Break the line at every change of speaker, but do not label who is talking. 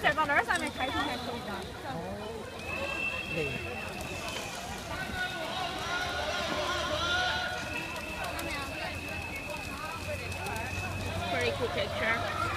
对，往那儿上面开通还可以的。
对。
Cool picture.